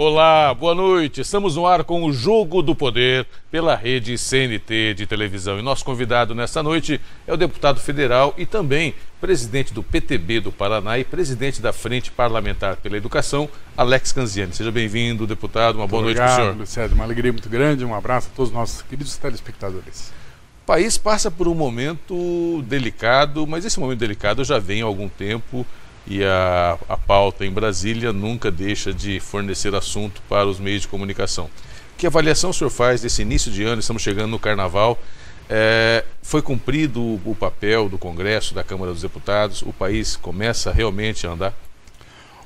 Olá, boa noite. Estamos no ar com o Jogo do Poder pela rede CNT de televisão. E nosso convidado nesta noite é o deputado federal e também presidente do PTB do Paraná e presidente da Frente Parlamentar pela Educação, Alex Canziani. Seja bem-vindo, deputado. Uma boa Obrigado, noite para o senhor. Luciano, uma alegria muito grande. Um abraço a todos os nossos queridos telespectadores. O país passa por um momento delicado, mas esse momento delicado já vem há algum tempo e a, a pauta em Brasília nunca deixa de fornecer assunto para os meios de comunicação. Que avaliação o senhor faz desse início de ano? Estamos chegando no Carnaval. É, foi cumprido o, o papel do Congresso, da Câmara dos Deputados? O país começa realmente a andar?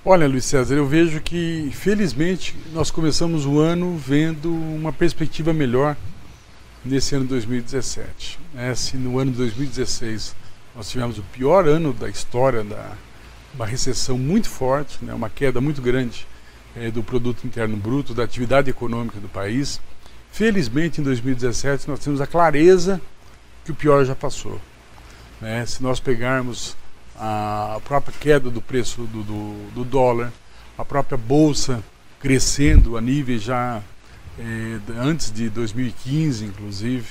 Olha, Luiz César, eu vejo que, felizmente, nós começamos o ano vendo uma perspectiva melhor nesse ano 2017. É, se no ano 2016 nós tivemos o pior ano da história da, uma recessão muito forte, né, uma queda muito grande é, do produto interno bruto, da atividade econômica do país. Felizmente, em 2017, nós temos a clareza que o pior já passou. Né? Se nós pegarmos a própria queda do preço do, do, do dólar, a própria bolsa crescendo a níveis já é, antes de 2015, inclusive,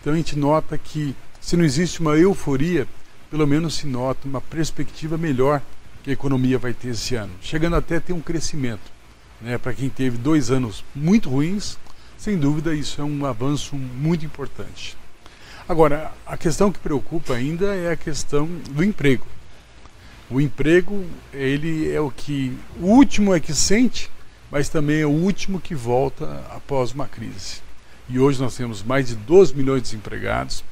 então a gente nota que se não existe uma euforia, pelo menos se nota uma perspectiva melhor que a economia vai ter esse ano, chegando até a ter um crescimento. Né? Para quem teve dois anos muito ruins, sem dúvida isso é um avanço muito importante. Agora, a questão que preocupa ainda é a questão do emprego. O emprego, ele é o que o último é que sente, mas também é o último que volta após uma crise. E hoje nós temos mais de 12 milhões de desempregados,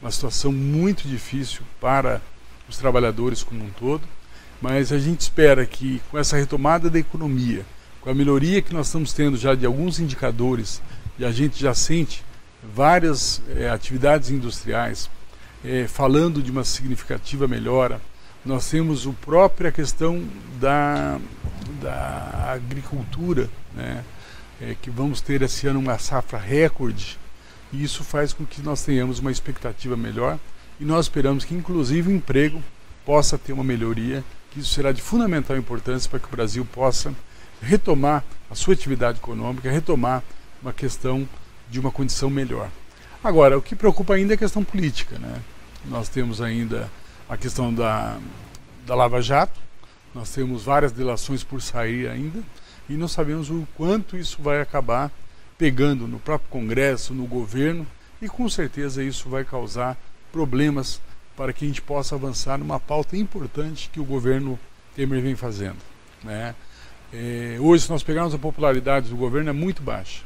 uma situação muito difícil para os trabalhadores como um todo. Mas a gente espera que com essa retomada da economia, com a melhoria que nós estamos tendo já de alguns indicadores, e a gente já sente várias é, atividades industriais é, falando de uma significativa melhora, nós temos a própria questão da, da agricultura, né? É, que vamos ter esse ano uma safra recorde, e isso faz com que nós tenhamos uma expectativa melhor, e nós esperamos que inclusive o emprego possa ter uma melhoria que isso será de fundamental importância para que o Brasil possa retomar a sua atividade econômica, retomar uma questão de uma condição melhor. Agora, o que preocupa ainda é a questão política. Né? Nós temos ainda a questão da, da Lava Jato, nós temos várias delações por sair ainda, e não sabemos o quanto isso vai acabar pegando no próprio Congresso, no governo, e com certeza isso vai causar problemas para que a gente possa avançar numa pauta importante que o governo Temer vem fazendo. Né? É, hoje, se nós pegarmos a popularidade do governo, é muito baixa.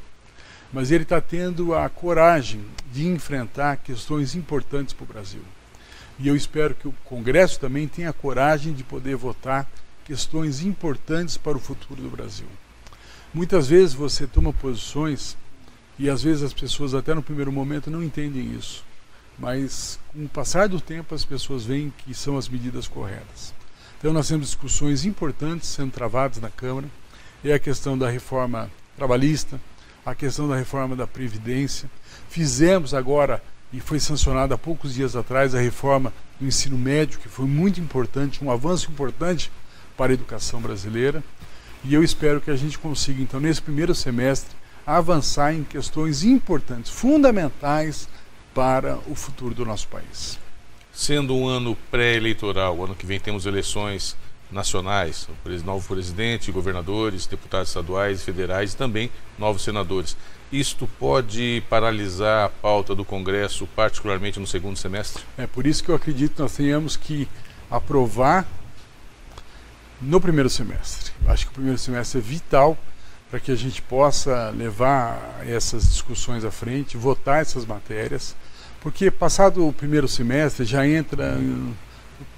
Mas ele está tendo a coragem de enfrentar questões importantes para o Brasil. E eu espero que o Congresso também tenha a coragem de poder votar questões importantes para o futuro do Brasil. Muitas vezes você toma posições e às vezes as pessoas até no primeiro momento não entendem isso mas com o passar do tempo as pessoas veem que são as medidas corretas. Então nós temos discussões importantes sendo travadas na Câmara, é a questão da reforma trabalhista, a questão da reforma da Previdência. Fizemos agora, e foi sancionada há poucos dias atrás, a reforma do ensino médio, que foi muito importante, um avanço importante para a educação brasileira. E eu espero que a gente consiga, então, nesse primeiro semestre, avançar em questões importantes, fundamentais para o futuro do nosso país. Sendo um ano pré-eleitoral, ano que vem temos eleições nacionais, novo presidente, governadores, deputados estaduais e federais e também novos senadores. Isto pode paralisar a pauta do Congresso, particularmente no segundo semestre? É por isso que eu acredito que nós tenhamos que aprovar no primeiro semestre. Acho que o primeiro semestre é vital para que a gente possa levar essas discussões à frente, votar essas matérias, porque passado o primeiro semestre já entra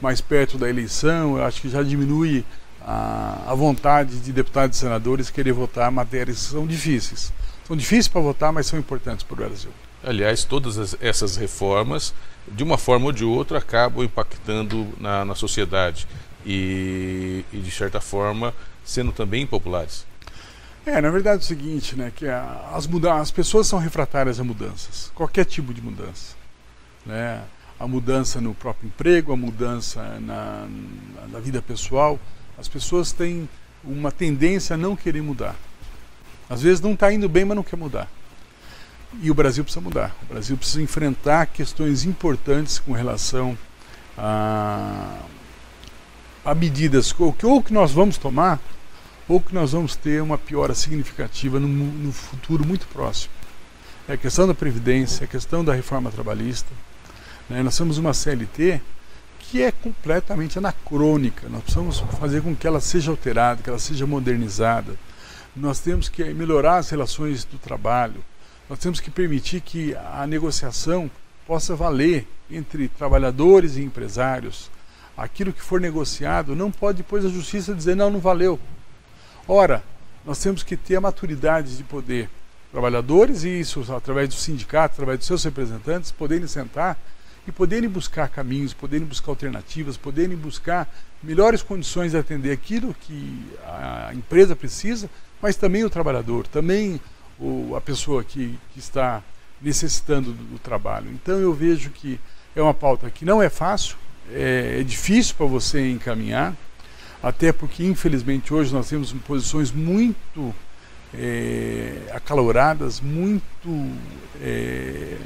mais perto da eleição, eu acho que já diminui a, a vontade de deputados e senadores querer votar matérias que são difíceis. São difíceis para votar, mas são importantes para o Brasil. Aliás, todas essas reformas, de uma forma ou de outra, acabam impactando na, na sociedade e, e, de certa forma, sendo também impopulares. É, na verdade é o seguinte, né, que as, as pessoas são refratárias a mudanças, qualquer tipo de mudança. Né? A mudança no próprio emprego, a mudança na, na vida pessoal, as pessoas têm uma tendência a não querer mudar. Às vezes não está indo bem, mas não quer mudar. E o Brasil precisa mudar. O Brasil precisa enfrentar questões importantes com relação a, a medidas ou que, ou que nós vamos tomar ou que nós vamos ter uma piora significativa no, no futuro muito próximo. É a questão da Previdência, é a questão da reforma trabalhista. Né? Nós temos uma CLT que é completamente anacrônica. Nós precisamos fazer com que ela seja alterada, que ela seja modernizada. Nós temos que melhorar as relações do trabalho. Nós temos que permitir que a negociação possa valer entre trabalhadores e empresários. Aquilo que for negociado não pode depois a justiça dizer não, não valeu. Ora, nós temos que ter a maturidade de poder trabalhadores e isso através do sindicato, através dos seus representantes, poderem sentar e poderem buscar caminhos, poderem buscar alternativas, poderem buscar melhores condições de atender aquilo que a empresa precisa, mas também o trabalhador, também o, a pessoa que, que está necessitando do, do, trabalho. Então eu vejo que é uma pauta que não é fácil, é, é difícil para você encaminhar, até porque infelizmente hoje nós temos posições muito é, acaloradas, muito é,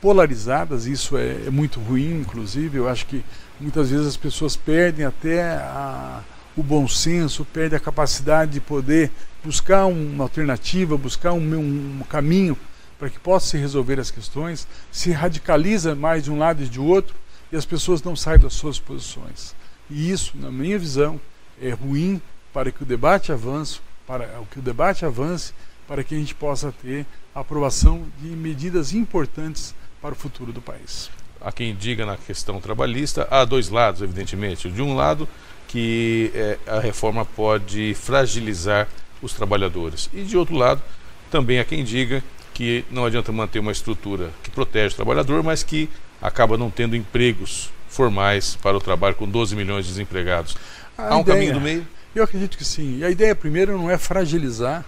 polarizadas, isso é, é, muito ruim, inclusive. Eu acho que muitas vezes as pessoas perdem até a, o bom senso, perdem a capacidade de poder buscar uma alternativa, buscar um, um caminho para que possa se resolver as questões, se radicaliza mais de um lado e de outro e as pessoas não saem das suas posições. E isso, na minha visão, é ruim para que o debate avance, para que o debate avance, para que a gente possa ter a aprovação de medidas importantes para o futuro do país. Há quem diga na questão trabalhista, há dois lados, evidentemente. De um lado, que é, a reforma pode fragilizar os trabalhadores. E de outro lado, também há quem diga que não adianta manter uma estrutura que protege o trabalhador, mas que acaba não tendo empregos formais para o trabalho com 12 milhões de desempregados. A há um ideia, caminho do meio? Eu acredito que sim. E a ideia, primeiro, não é fragilizar,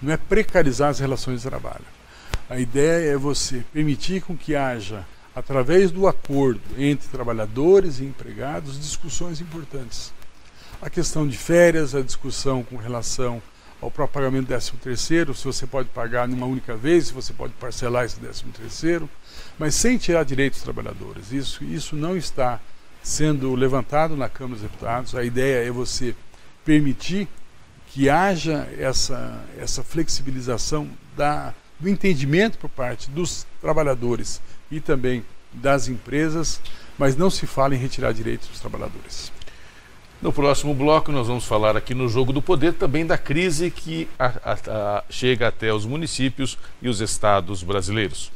não é precarizar as relações de trabalho. A ideia é você permitir com que haja, através do acordo entre trabalhadores e empregados, discussões importantes. A questão de férias, a discussão com relação ao próprio pagamento do 13 terceiro, se você pode pagar numa única vez, se você pode parcelar esse 13 terceiro, mas sem tirar direitos dos trabalhadores. Isso, isso não está sendo levantado na Câmara dos Deputados. A ideia é você permitir que haja essa, essa flexibilização da, do entendimento por parte dos trabalhadores e também das empresas, mas não se fala em retirar direitos dos trabalhadores. No próximo bloco, nós vamos falar aqui no Jogo do Poder também da crise que a, a, a, chega até os municípios e os estados brasileiros.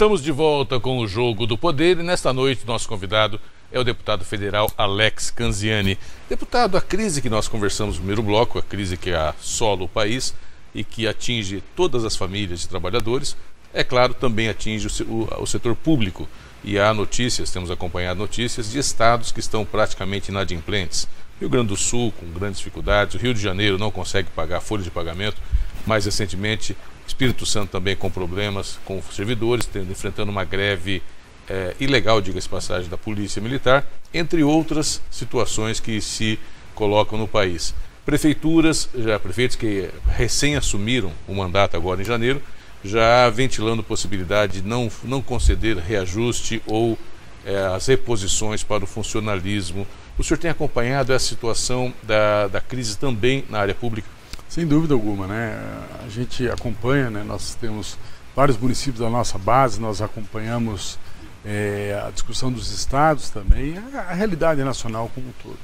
Estamos de volta com o Jogo do Poder e nesta noite nosso convidado é o deputado federal Alex Canziani. Deputado, a crise que nós conversamos no primeiro bloco, a crise que assola o país e que atinge todas as famílias de trabalhadores, é claro, também atinge o, o, o setor público. E há notícias, temos acompanhado notícias de estados que estão praticamente inadimplentes. Rio Grande do Sul com grandes dificuldades, o Rio de Janeiro não consegue pagar folha de pagamento. Mais recentemente, Espírito Santo também com problemas com servidores, tendo, enfrentando uma greve é, ilegal, diga-se passagem, da Polícia Militar, entre outras situações que se colocam no país. Prefeituras, já prefeitos que recém assumiram o mandato agora em janeiro, já ventilando possibilidade de não, não conceder reajuste ou é, as reposições para o funcionalismo. O senhor tem acompanhado essa situação da, da crise também na área pública? Sem dúvida alguma, né? A gente acompanha, né? Nós temos vários municípios da nossa base, nós acompanhamos é, a discussão dos estados também, a, a realidade nacional como um todo.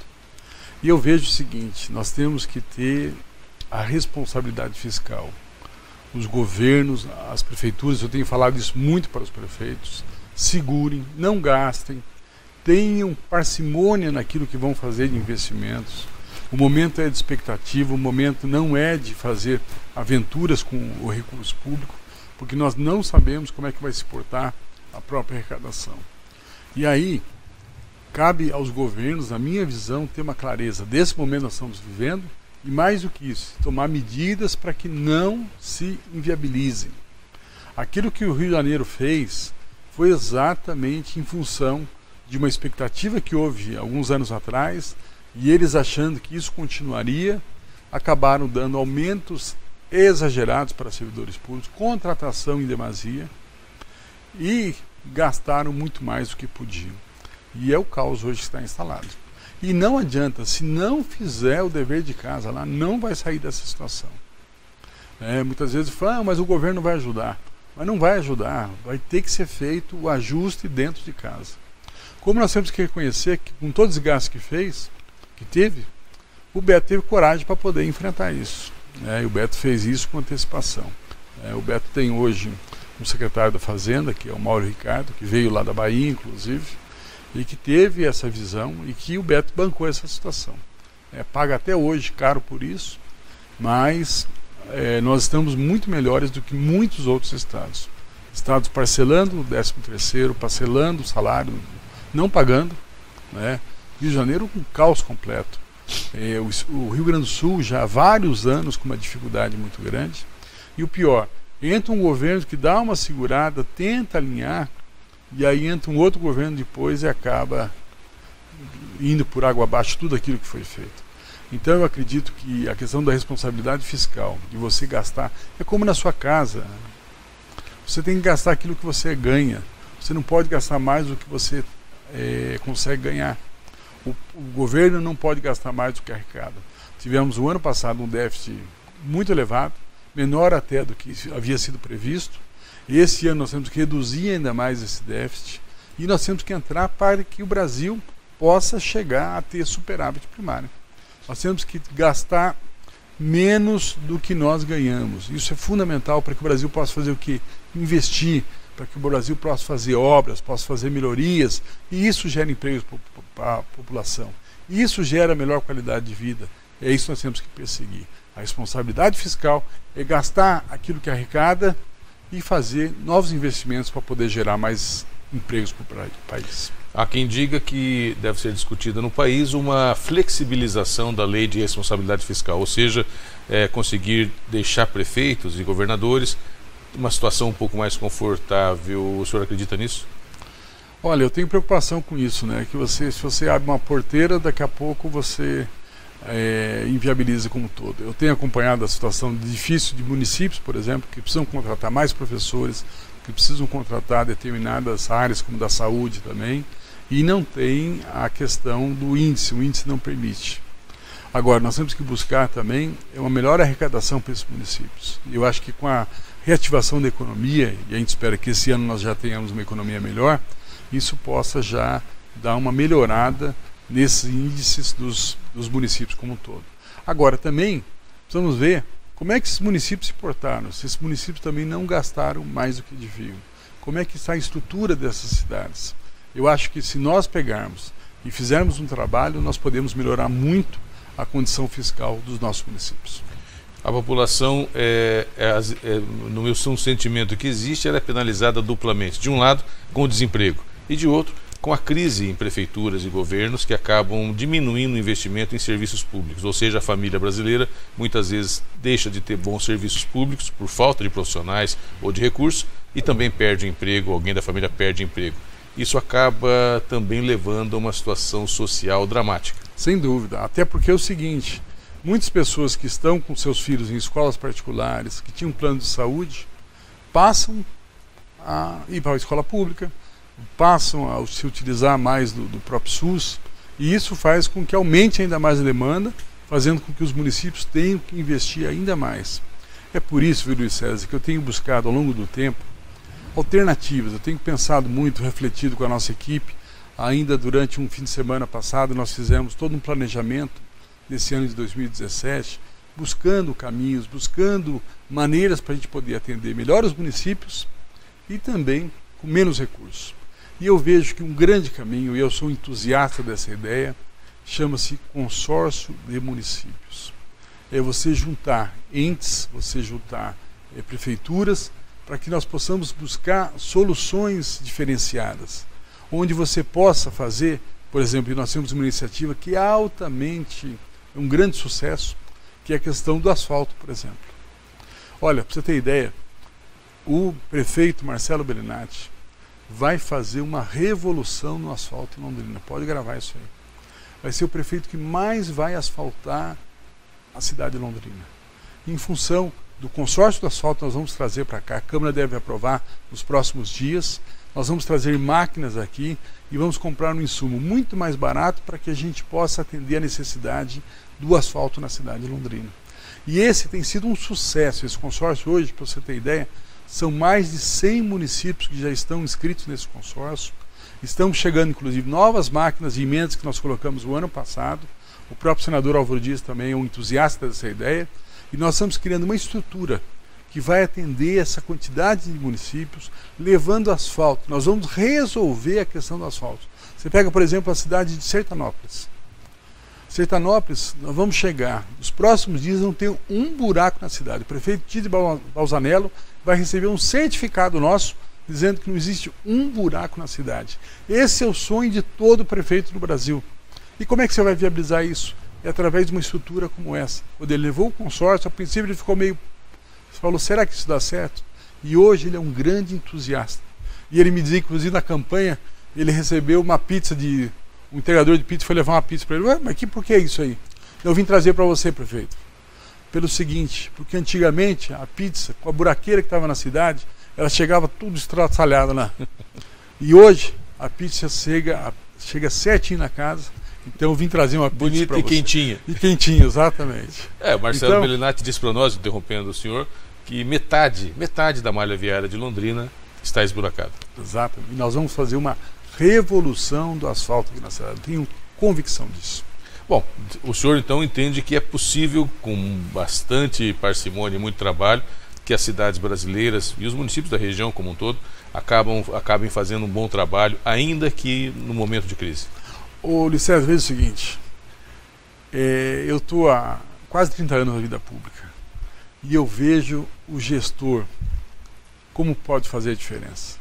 E eu vejo o seguinte: nós temos que ter a responsabilidade fiscal. Os governos, as prefeituras, eu tenho falado isso muito para os prefeitos, segurem, não gastem, tenham parcimônia naquilo que vão fazer de investimentos o momento é de expectativa, o momento não é de fazer aventuras com o recurso público, porque nós não sabemos como é que vai se portar a própria arrecadação. E aí, cabe aos governos, na minha visão, ter uma clareza desse momento nós estamos vivendo e, mais do que isso, tomar medidas para que não se inviabilizem. Aquilo que o Rio de Janeiro fez foi exatamente em função de uma expectativa que houve alguns anos atrás e eles achando que isso continuaria, acabaram dando aumentos exagerados para servidores públicos, contratação em demasia e gastaram muito mais do que podiam. E é o caos hoje que está instalado. E não adianta, se não fizer o dever de casa lá, não vai sair dessa situação. É, muitas vezes falam, ah, mas o governo vai ajudar. Mas não vai ajudar, vai ter que ser feito o ajuste dentro de casa. Como nós temos que reconhecer que com todo o desgaste que fez, que teve, o Beto teve coragem para poder enfrentar isso. É, e o Beto fez isso com antecipação. É, o Beto tem hoje um secretário da Fazenda, que é o Mauro Ricardo, que veio lá da Bahia, inclusive, e que teve essa visão e que o Beto bancou essa situação. É, paga até hoje caro por isso, mas é, nós estamos muito melhores do que muitos outros estados. Estados parcelando o 13 terceiro, parcelando o salário, não pagando. Né? Rio de Janeiro com caos completo. É, o, o, Rio Grande do Sul já há vários anos com uma dificuldade muito grande. E o pior, entra um governo que dá uma segurada, tenta alinhar, e aí entra um outro governo depois e acaba indo por água abaixo tudo aquilo que foi feito. Então eu acredito que a questão da responsabilidade fiscal, de você gastar, é como na sua casa. Você tem que gastar aquilo que você ganha. Você não pode gastar mais do que você é, consegue ganhar. O, o, governo não pode gastar mais do que arrecada. Tivemos o ano passado um déficit muito elevado, menor até do que havia sido previsto. Esse ano nós temos que reduzir ainda mais esse déficit e nós temos que entrar para que o Brasil possa chegar a ter superávit primário. Nós temos que gastar menos do que nós ganhamos. Isso é fundamental para que o Brasil possa fazer o que? Investir, para que o Brasil possa fazer obras, possa fazer melhorias, e isso gera empregos para a população. Isso gera melhor qualidade de vida. É isso que nós temos que perseguir. A responsabilidade fiscal é gastar aquilo que arrecada e fazer novos investimentos para poder gerar mais empregos para o país. Há quem diga que deve ser discutida no país uma flexibilização da lei de responsabilidade fiscal, ou seja, é, conseguir deixar prefeitos e governadores uma situação um pouco mais confortável. O senhor acredita nisso? Olha, eu tenho preocupação com isso, né? Que você, se você abre uma porteira, daqui a pouco você é, inviabiliza como todo. Eu tenho acompanhado a situação difícil de municípios, por exemplo, que precisam contratar mais professores, que precisam contratar determinadas áreas, como da saúde também e não tem a questão do índice, o índice não permite. Agora, nós temos que buscar também uma melhor arrecadação para esses municípios. Eu acho que com a reativação da economia, e a gente espera que esse ano nós já tenhamos uma economia melhor, isso possa já dar uma melhorada nesses índices dos, dos municípios como um todo. Agora, também, precisamos ver como é que esses municípios se portaram, se esses municípios também não gastaram mais do que deviam. Como é que está a estrutura dessas cidades? Eu acho que se nós pegarmos e fizermos um trabalho, nós podemos melhorar muito a condição fiscal dos nossos municípios. A população, é, é, é, no meu sentimento que existe, ela é penalizada duplamente. De um lado, com o desemprego, e de outro, com a crise em prefeituras e governos que acabam diminuindo o investimento em serviços públicos. Ou seja, a família brasileira muitas vezes deixa de ter bons serviços públicos por falta de profissionais ou de recursos e também perde emprego, alguém da família perde emprego isso acaba também levando a uma situação social dramática. Sem dúvida, até porque é o seguinte: muitas pessoas que estão com seus filhos em escolas particulares, que tinham plano de saúde, passam a ir para a escola pública, passam a se utilizar mais do, do próprio SUS, e isso faz com que aumente ainda mais a demanda, fazendo com que os municípios tenham que investir ainda mais. É por isso, viu, Luiz César, que eu tenho buscado ao longo do tempo alternativas. Eu tenho pensado muito, refletido com a nossa equipe. Ainda durante um fim de semana passado, nós fizemos todo um planejamento desse ano de 2017, buscando caminhos, buscando maneiras para a gente poder atender melhor os municípios e também com menos recursos. E eu vejo que um grande caminho, e eu sou entusiasta dessa ideia, chama-se consórcio de municípios. É você juntar entes, você juntar é, prefeituras, para que nós possamos buscar soluções diferenciadas, onde você possa fazer, por exemplo, nós temos uma iniciativa que é altamente um grande sucesso, que é a questão do asfalto, por exemplo. Olha, para você ter ideia, o prefeito Marcelo Bellinati vai fazer uma revolução no asfalto em Londrina. Pode gravar isso aí. Vai ser o prefeito que mais vai asfaltar a cidade de Londrina. Em função do consórcio do asfalto, nós vamos trazer para cá, a Câmara deve aprovar nos próximos dias. Nós vamos trazer máquinas aqui e vamos comprar um insumo muito mais barato para que a gente possa atender a necessidade do asfalto na cidade de Londrina. E esse tem sido um sucesso. Esse consórcio hoje, para você ter ideia, são mais de 100 municípios que já estão inscritos nesse consórcio. Estamos chegando, inclusive, novas máquinas e emendas que nós colocamos o ano passado. O próprio senador Álvaro Dias também é um entusiasta dessa ideia. E nós estamos criando uma estrutura que vai atender essa quantidade de municípios, levando asfalto. Nós vamos resolver a questão do asfalto. Você pega, por exemplo, a cidade de Sertanópolis. Sertanópolis, nós vamos chegar, nos próximos dias não tem um buraco na cidade. O prefeito Tide Balzanello vai receber um certificado nosso dizendo que não existe um buraco na cidade. Esse é o sonho de todo prefeito do Brasil. E como é que você vai viabilizar isso? É através de uma estrutura como essa. Quando ele levou o consórcio, a princípio ele ficou meio. falou, será que isso dá certo? E hoje ele é um grande entusiasta. E ele me dizia, inclusive na campanha, ele recebeu uma pizza de. Um entregador de pizza foi levar uma pizza para ele. Ué, mas que, por que isso aí? Eu vim trazer para você, prefeito pelo seguinte, porque antigamente a pizza, com a buraqueira que estava na cidade, ela chegava tudo estraçalhada lá. E hoje a pizza chega, chega certinho na casa. Então eu vim trazer uma pizza Bonita e você. quentinha. E quentinha, exatamente. É, o Marcelo Então- Bellinati disse para nós, interrompendo o senhor, que metade, metade da malha viária de Londrina está esburacada. Exatamente. E nós vamos fazer uma revolução do asfalto aqui na cidade. Tenho convicção disso. Bom, o senhor então entende que é possível, com bastante parcimônia e muito trabalho, que as cidades brasileiras e os municípios da região como um todo acabam, acabem fazendo um bom trabalho, ainda que no momento de crise. Ô, Licés, veja o seguinte. É, eu estou há quase 30 anos na vida pública e eu vejo o gestor como pode fazer a diferença.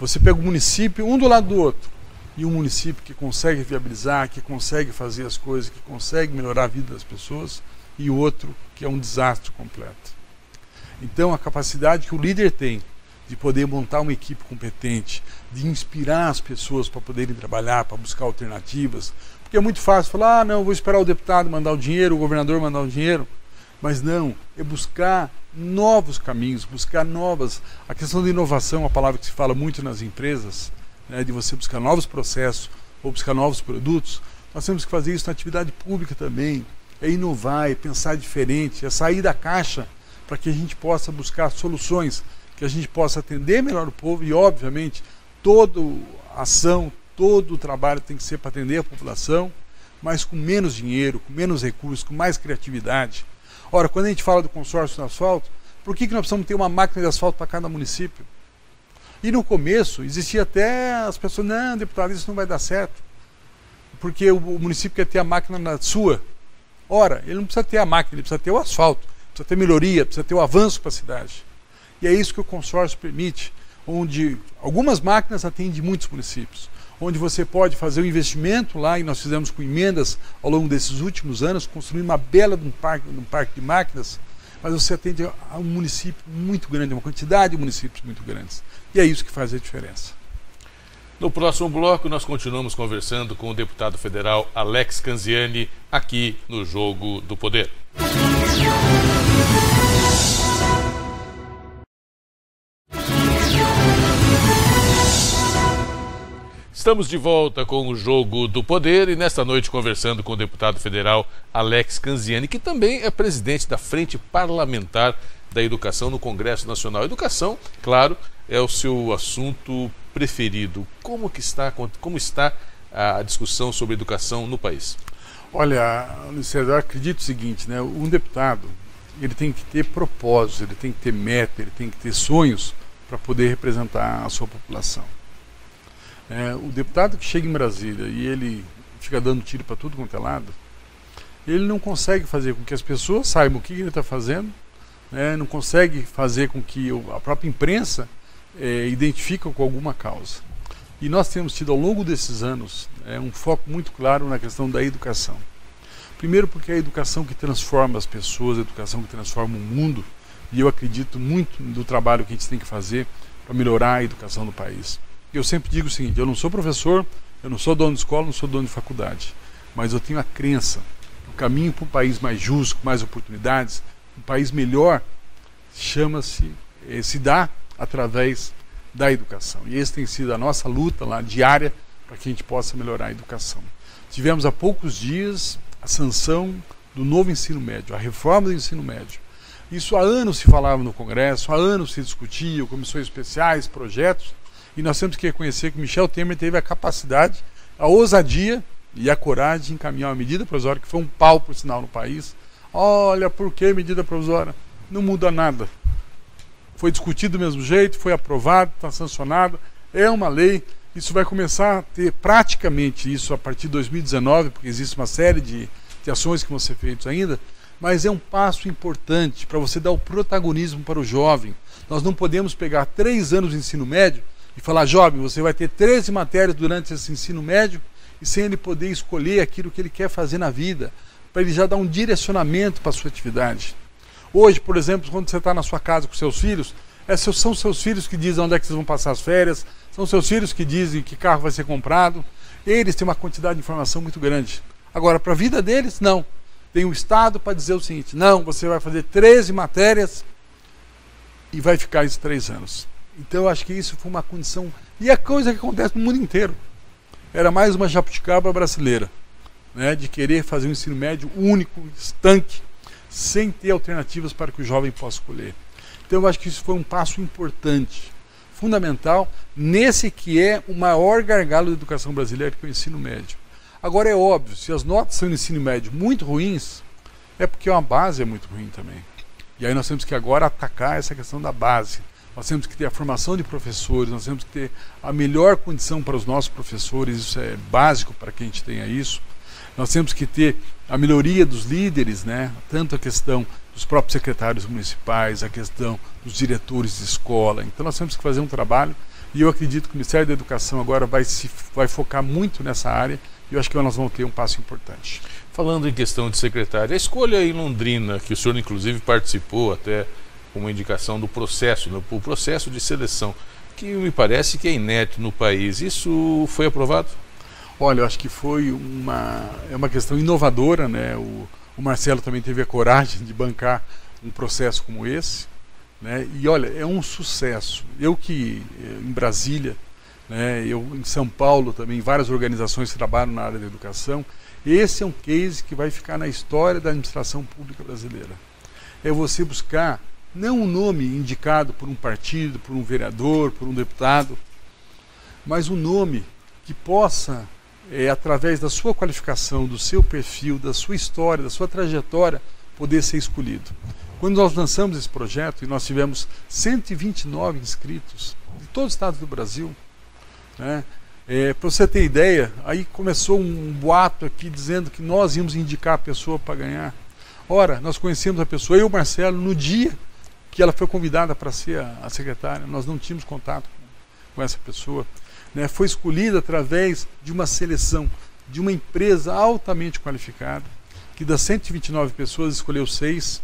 Você pega o município um do lado do outro e um município que consegue viabilizar, que consegue fazer as coisas, que consegue melhorar a vida das pessoas e outro que é um desastre completo. Então, a capacidade que o líder tem de poder montar uma equipe competente, de inspirar as pessoas para poderem trabalhar, para buscar alternativas. Porque é muito fácil falar, ah, não, vou esperar o deputado mandar o dinheiro, o governador mandar o dinheiro. Mas não, é buscar novos caminhos, buscar novas. A questão da inovação, a palavra que se fala muito nas empresas, né, de você buscar novos processos ou buscar novos produtos, nós temos que fazer isso na atividade pública também. É inovar, é pensar diferente, é sair da caixa para que a gente possa buscar soluções, que a gente possa atender melhor o povo e, obviamente, toda ação, todo o trabalho tem que ser para atender a população, mas com menos dinheiro, com menos recursos, com mais criatividade. Ora, quando a gente fala do consórcio do asfalto, por que, que nós precisamos ter uma máquina de asfalto para cada município? E no começo existia até as pessoas, não, deputado, isso não vai dar certo. Porque o município quer ter a máquina na sua. Ora, ele não precisa ter a máquina, ele precisa ter o asfalto, precisa ter melhoria, precisa ter o avanço para a cidade. E é isso que o consórcio permite, onde algumas máquinas atendem muitos municípios, onde você pode fazer um investimento lá, e nós fizemos com emendas ao longo desses últimos anos, construir uma bela de um parque, um parque de máquinas, mas você atende a um município muito grande, uma quantidade de municípios muito grandes. E é isso que faz a diferença. No próximo bloco, nós continuamos conversando com o deputado federal Alex Canziani, aqui no Jogo do Poder. Estamos de volta com o Jogo do Poder e nesta noite conversando com o deputado federal Alex Canziani, que também é presidente da Frente Parlamentar da Educação no Congresso Nacional. Educação, claro, é o seu assunto preferido. Como que está, como está a discussão sobre educação no país? Olha, Luiz eu acredito o seguinte, né? Um deputado, ele tem que ter propósitos, ele tem que ter meta, ele tem que ter sonhos para poder representar a sua população. É, o deputado que chega em Brasília e ele fica dando tiro para tudo quanto é lado, ele não consegue fazer com que as pessoas saibam o que ele está fazendo, né, não consegue fazer com que a própria imprensa é, identifique com alguma causa. E nós temos tido ao longo desses anos é, um foco muito claro na questão da educação. Primeiro porque é a educação que transforma as pessoas, a educação que transforma o mundo, e eu acredito muito do trabalho que a gente tem que fazer para melhorar a educação do país. Eu sempre digo o seguinte: eu não sou professor, eu não sou dono de escola, não sou dono de faculdade, mas eu tenho a crença que o caminho para um país mais justo, com mais oportunidades, um país melhor, chama-se, eh, se dá através da educação. E essa tem sido a nossa luta lá diária para que a gente possa melhorar a educação. Tivemos há poucos dias a sanção do novo ensino médio, a reforma do ensino médio. Isso há anos se falava no Congresso, há anos se discutia, comissões especiais, projetos, e nós temos que reconhecer que Michel Temer teve a capacidade, a ousadia e a coragem de encaminhar uma medida provisória que foi um pau, por sinal, no país. Olha, por que medida provisória? Não muda nada. Foi discutido do mesmo jeito, foi aprovado, está sancionado, é uma lei. Isso vai começar a ter praticamente isso a partir de 2019, porque existe uma série de, de ações que vão ser feitas ainda, mas é um passo importante para você dar o protagonismo para o jovem. Nós não podemos pegar três anos de ensino médio e falar, jovem, você vai ter 13 matérias durante esse ensino médio e sem ele poder escolher aquilo que ele quer fazer na vida, para ele já dar um direcionamento para a sua atividade. Hoje, por exemplo, quando você está na sua casa com seus filhos, é, são seus filhos que dizem onde é que vocês vão passar as férias, são seus filhos que dizem que carro vai ser comprado. Eles têm uma quantidade de informação muito grande. Agora, para a vida deles, não. Tem o Estado para dizer o seguinte: não, você vai fazer 13 matérias e vai ficar esses três anos. Então eu acho que isso foi uma condição. E é coisa que acontece no mundo inteiro. Era mais uma jabuticaba brasileira, né, de querer fazer um ensino médio único, estanque, sem ter alternativas para que o jovem possa escolher. Então eu acho que isso foi um passo importante, fundamental, nesse que é o maior gargalo da educação brasileira, que é o ensino médio. Agora é óbvio, se as notas são no ensino médio muito ruins, é porque a base é muito ruim também. E aí nós temos que agora atacar essa questão da base. Nós temos que ter a formação de professores, nós temos que ter a melhor condição para os nossos professores, isso é básico para que a gente tenha isso. Nós temos que ter a melhoria dos líderes, né? tanto a questão dos próprios secretários municipais, a questão dos diretores de escola. Então nós temos que fazer um trabalho e eu acredito que o Ministério da Educação agora vai, se, vai focar muito nessa área e eu acho que nós vamos ter um passo importante. Falando em questão de secretário, a escolha em Londrina, que o senhor inclusive participou até uma indicação do processo, né, o processo de seleção, que me parece que é inédito no país, isso foi aprovado? Olha, eu acho que foi uma, é uma questão inovadora, né? O, o Marcelo também teve a coragem de bancar um processo como esse, né? E olha, é um sucesso. Eu que eh, em Brasília, né? Eu em São Paulo também, várias organizações trabalham na área da educação. Esse é um case que vai ficar na história da administração pública brasileira. É você buscar não um nome indicado por um partido, por um vereador, por um deputado, mas um nome que possa é, através da sua qualificação, do seu perfil, da sua história, da sua trajetória, poder ser escolhido. Quando nós lançamos esse projeto, e nós tivemos 129 inscritos de todos os estados do Brasil, né? É, para você ter ideia, aí começou um boato aqui dizendo que nós íamos indicar a pessoa para ganhar. Ora, nós conhecemos a pessoa, eu e o Marcelo, no dia que ela foi convidada para ser a, a secretária, nós não tínhamos contato com, com essa pessoa né, foi escolhida através de uma seleção de uma empresa altamente qualificada, que das 129 pessoas escolheu seis.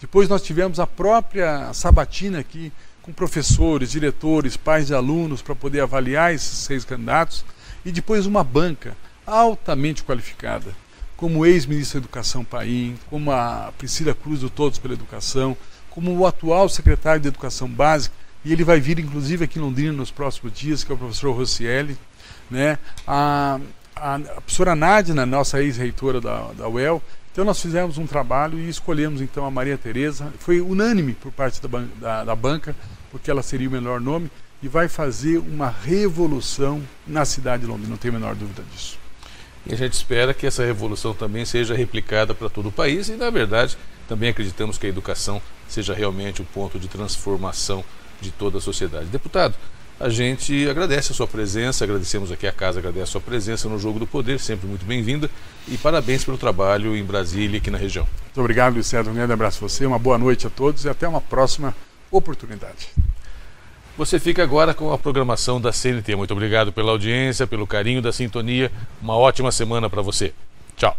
Depois nós tivemos a própria sabatina aqui, com professores, diretores, pais de alunos, para poder avaliar esses seis candidatos. E depois uma banca altamente qualificada, como o ex-ministro da Educação Paim, como a Priscila Cruz do Todos pela Educação, como o atual secretário de Educação Básica, e ele vai vir inclusive aqui em Londrina nos próximos dias, que é o professor Rossielli, né? a, a, a professora Nádia, nossa ex-reitora da, da UEL, então nós fizemos um trabalho e escolhemos então a Maria Tereza, foi unânime por parte da, da, da banca, porque ela seria o melhor nome, e vai fazer uma revolução na cidade de Londrina, não tenho a menor dúvida disso. E a gente espera que essa revolução também seja replicada para todo o país e, na verdade, também acreditamos que a educação seja realmente o ponto de transformação de toda a sociedade. Deputado, a gente agradece a sua presença, agradecemos aqui a casa, agradece a sua presença no Jogo do Poder, sempre muito bem-vinda, e parabéns pelo trabalho em Brasília e aqui na região. Muito obrigado, Luiz César. Um grande abraço a você, uma boa noite a todos e até uma próxima oportunidade. Você fica agora com a programação da CNT. Muito obrigado pela audiência, pelo carinho da sintonia. Uma ótima semana para você. Tchau.